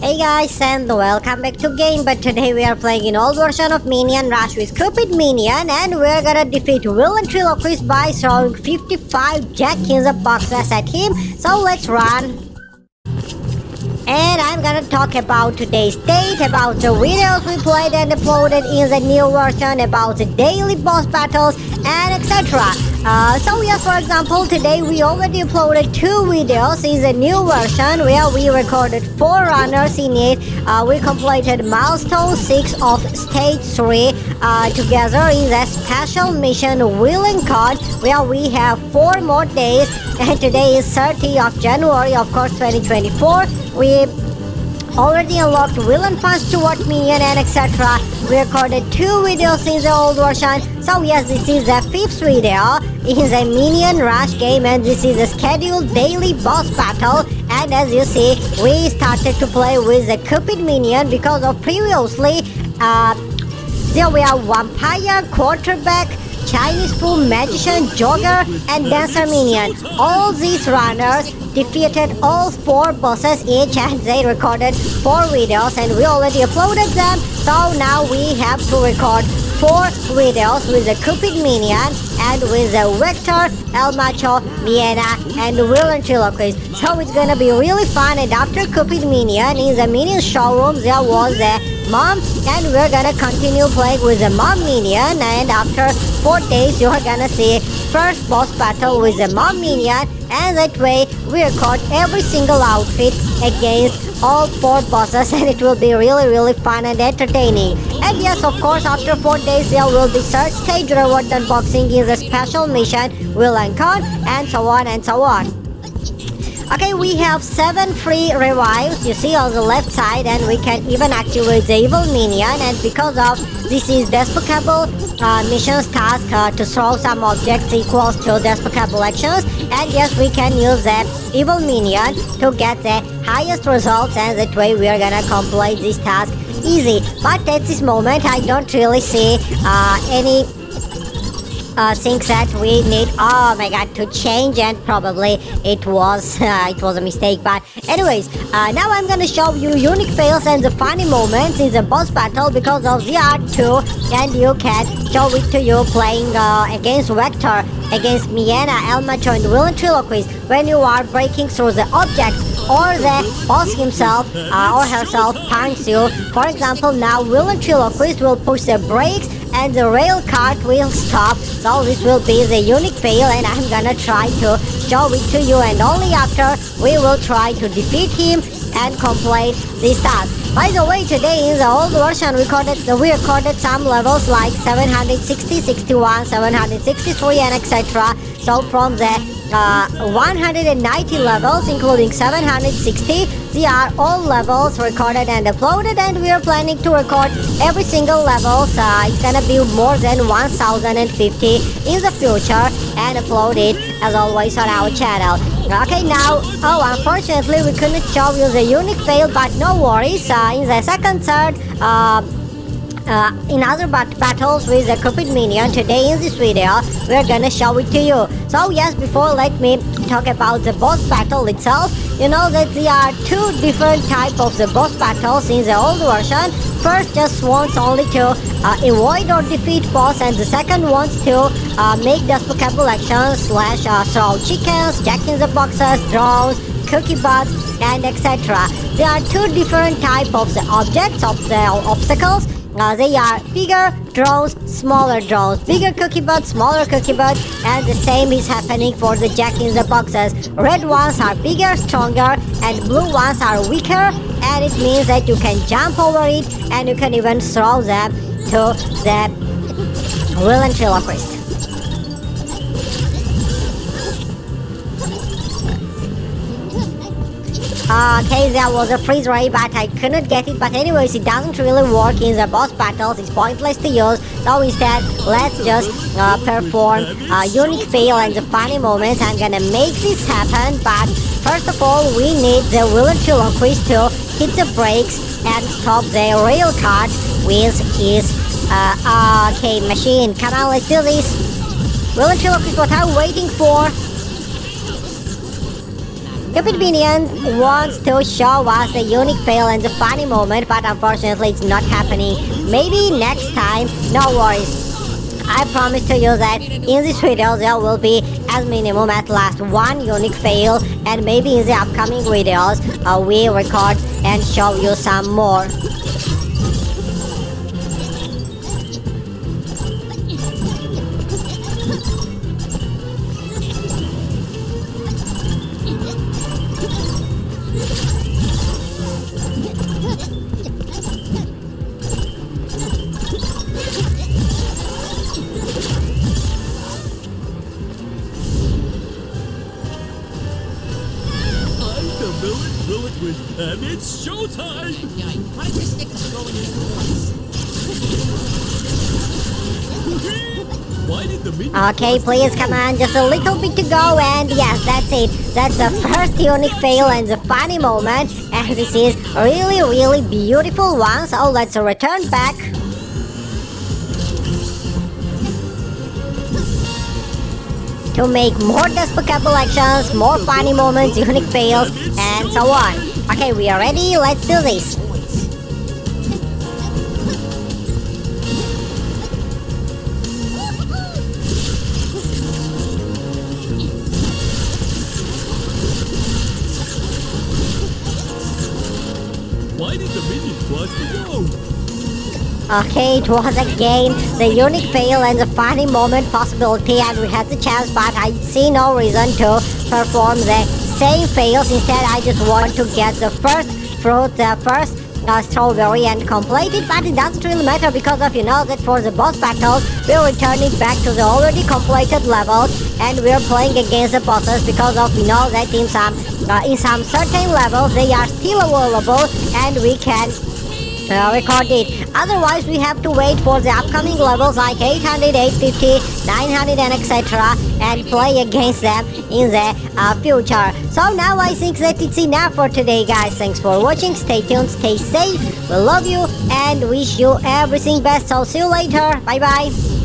Hey guys and welcome back to Game Bot today we are playing an old version of Minion Rush with Cupid Minion and we're gonna defeat Villaintriloquist by throwing 55 Jack in the boxes at him so let's run and I'm gonna talk about today's date, about the videos we played and uploaded in the new version, about the daily boss battles and etc. Uh, so yes, for example, today we already uploaded two videos in the new version where we recorded four runners in it. Uh, we completed milestone 6 of stage 3 uh, together in the special mission Willing Card where we have four more days and today is 30 of January of course 2024. We already unlocked Villain Punch Toward Minion and etc. We recorded two videos in the old version. So yes, this is the fifth video in the Minion Rush game and this is a scheduled daily boss battle. And as you see, we started to play with the Cupid Minion because of previously uh, there were Vampire, Quarterback, Chinese Fool, Magician, Jogger, and Dancer Minion. All these runners defeated all four bosses each and they recorded four videos and we already uploaded them. So now we have to record four videos with the Cupid Minion and with the Vector, El Macho, Meena, and Villaintriloquist. So it's gonna be really fun and after Cupid Minion in the Minion showroom there was a mom and we're gonna continue playing with the mom minion and after four days you're gonna see first boss battle with the mom minion and that way we record every single outfit against all four bosses and it will be really really fun and entertaining. And yes of course after four days there will be third stage reward unboxing in the special mission will con and so on and so on Okay, we have 7 free revives, you see on the left side, and we can even activate the evil minion, and because of this is despicable uh, missions task uh, to throw some objects equals to despicable actions, and yes, we can use the evil minion to get the highest results, and that way we are gonna complete this task easy. But at this moment, I don't really see uh, any uh, things that we need oh my god to change and probably it was uh, it was a mistake. But anyways uh, now I'm gonna show you unique fails and the funny moments in the boss battle because of ZR2 and you can show it to you playing uh, against Vector against Meena, El Macho and Villaintriloquist when you are breaking through the objects or the boss himself uh, or herself punks you. For example, now Villaintriloquist will push the brakes and the rail cart will stop. So this will be the unique fail and I'm gonna try to show it to you and only after we will try to defeat him and complete this task. By the way, today in the old version recorded we recorded some levels like 760, 61, 763 and etc. So from the uh, 190 levels including 760 they are all levels recorded and uploaded and we are planning to record every single level. So it's gonna be more than 1050 in the future and upload it as always on our channel. Okay now oh unfortunately we couldn't show you the unique fail but no worries. Uh, in the second third uh, uh, in other bat battles with the Cupid Minion, today in this video, we're gonna show it to you. So yes, before let me talk about the boss battle itself. You know that there are two different types of the boss battles in the old version. First just wants only to uh, avoid or defeat boss and the second wants to uh, make despicable actions slash uh, throw chickens, jack in the boxes, drones, cookie bots, and etc. There are two different types of the objects, of the obstacles uh, they are bigger drones, smaller drones, bigger cookie bots, smaller cookie bots, and the same is happening for the jack in the boxes. Red ones are bigger, stronger, and blue ones are weaker, and it means that you can jump over it and you can even throw them to the Villaintriloquist. Uh, okay, there was a freeze ray, but I couldn't get it. But anyways, it doesn't really work in the boss battles. It's pointless to use. So instead, let's just uh, perform a unique fail and the funny moments. I'm gonna make this happen. But first of all, we need the Villaintriloquist to hit the brakes and stop the rail cart with his uh, okay machine. Come on, let's do this. Villaintriloquist, what are we waiting for? Cupid Minion wants to show us a unique fail and a funny moment, but unfortunately it's not happening. Maybe next time, no worries. I promise to you that in this video there will be as minimum at last one unique fail and maybe in the upcoming videos uh, we record and show you some more. Willikwish Pen. It's showtime! Why don't you stick to throwing your toys? Why did the minion Okay, please come on, just a little bit to go, and yes, that's it. That's the first unique fail and the funny moment, and this is really, really beautiful one. So let's return back. To make more despicable actions, more funny moments, unique fails, and so on. Okay, we are ready. Let's do this. Why did the minion cross the road? Okay, it was again the unique fail and the funny moment possibility, and we had the chance, but I see no reason to perform the same fails. Instead, I just want to get the first fruit, the first uh, strawberry, and complete it. But it doesn't really matter because of you know that for the boss battles, we're returning back to the already completed levels, and we're playing against the bosses because of you know that in some uh, in some certain levels they are still available, and we can uh, record it. Otherwise, we have to wait for the upcoming levels like 800, 850, 900, and etc. and play against them in the uh, future. So now I think that it's enough for today, guys. Thanks for watching. Stay tuned, stay safe. We love you and wish you everything best. So see you later. Bye bye.